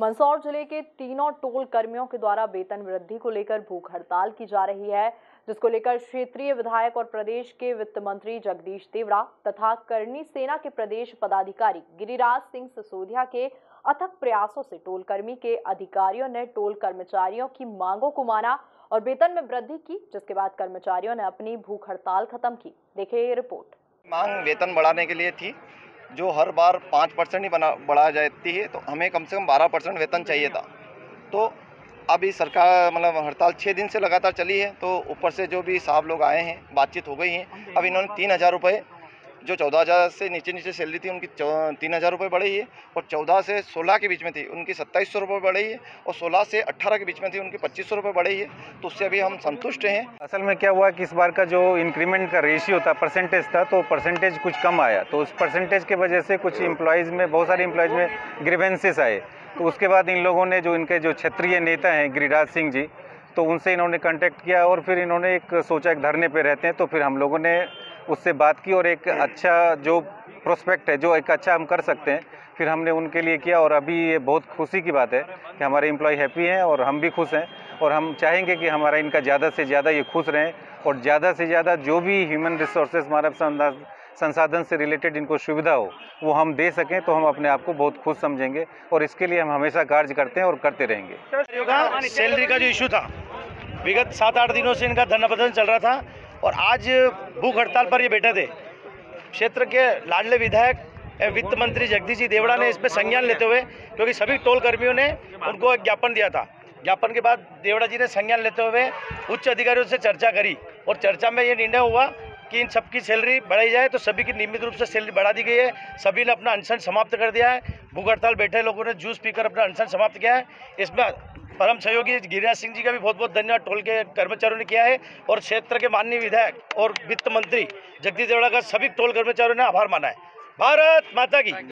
मंदसौर ज़िले के तीनों टोल कर्मियों के द्वारा वेतन वृद्धि को लेकर भूख हड़ताल की जा रही है, जिसको लेकर क्षेत्रीय विधायक और प्रदेश के वित्त मंत्री जगदीश देवड़ा तथा करनी सेना के प्रदेश पदाधिकारी गिरिराज सिंह सिसोदिया के अथक प्रयासों से टोल कर्मी के अधिकारियों ने टोल कर्मचारियों की मांगों को माना और वेतन में वृद्धि की, जिसके बाद कर्मचारियों ने अपनी भूख हड़ताल खत्म की। देखिए ये रिपोर्ट। मांग वेतन बढ़ाने के लिए थी जो हर बार पाँच परसेंट ही बना, बढ़ा जाती है तो हमें कम से कम बारह परसेंट वेतन चाहिए था। तो अभी सरकार मतलब हड़ताल छः दिन से लगातार चली है तो ऊपर से जो भी साहब लोग आए हैं, बातचीत हो गई है, अब इन्होंने तीन हज़ार रुपये जो चौदह हज़ार से नीचे नीचे सैलरी थी, उनकी तीन हज़ार रुपये बढ़ी है और चौदह से सोलह के बीच में थी, उनकी सत्ताईस सौ रुपये बढ़ी है और सोलह से अट्ठारह के बीच में थी, उनकी पच्चीस सौ रुपये बढ़ी है। तो उससे अभी हम संतुष्ट हैं। असल में क्या हुआ कि इस बार का जो इंक्रीमेंट का रेशियो था परसेंटेज था तो परसेंटेज कुछ कम आया। तो उस परसेंटेज के वजह से कुछ एम्प्लॉयज़ में, बहुत सारे एम्प्लॉयज़ में ग्रीवेंसेस आए। तो उसके बाद इन लोगों ने जो इनके जो क्षेत्रीय नेता हैं, गिरिराज सिंह जी तो उनसे इन्होंने कांटेक्ट किया और फिर इन्होंने एक सोचा, एक धरने पे रहते हैं तो फिर हम लोगों ने उससे बात की और एक अच्छा जो प्रोस्पेक्ट है जो एक अच्छा हम कर सकते हैं फिर हमने उनके लिए किया और अभी ये बहुत खुशी की बात है कि हमारे एम्प्लॉय हैप्पी हैं और हम भी खुश हैं और हम चाहेंगे कि हमारा इनका ज़्यादा से ज़्यादा ये खुश रहें और ज़्यादा से ज़्यादा जो भी ह्यूमन रिसोर्सेज मानव संसाधन से रिलेटेड इनको सुविधा हो वो हम दे सकें तो हम अपने आप को बहुत खुश समझेंगे और इसके लिए हम हमेशा कार्य करते हैं और करते रहेंगे सैलरी का जो इशू था विगत सात आठ दिनों से इनका प्रदर्शन चल रहा था और आज भूख हड़ताल पर ये बैठे थे। क्षेत्र के लाडले विधायक वित्त मंत्री जगदीश जी देवड़ा ने इस पर संज्ञान लेते हुए, क्योंकि सभी टोल कर्मियों ने उनको एक ज्ञापन दिया था। ज्ञापन के बाद देवड़ा जी ने संज्ञान लेते हुए उच्च अधिकारियों से चर्चा करी और चर्चा में ये निर्णय हुआ कि इन सबकी सैलरी बढ़ाई जाए तो सभी की नियमित रूप से सैलरी बढ़ा दी गई है। सभी ने अपना अनशन समाप्त कर दिया है। भूख हड़ताल बैठे लोगों ने जूस पीकर अपना अनशन समाप्त किया है। इसमें परम सहयोगी गिरिराज सिंह जी का भी बहुत बहुत धन्यवाद टोल के कर्मचारियों ने किया है और क्षेत्र के माननीय विधायक और वित्त मंत्री जगदीश देवड़ा का सभी टोल कर्मचारियों ने आभार माना है। भारत माता की।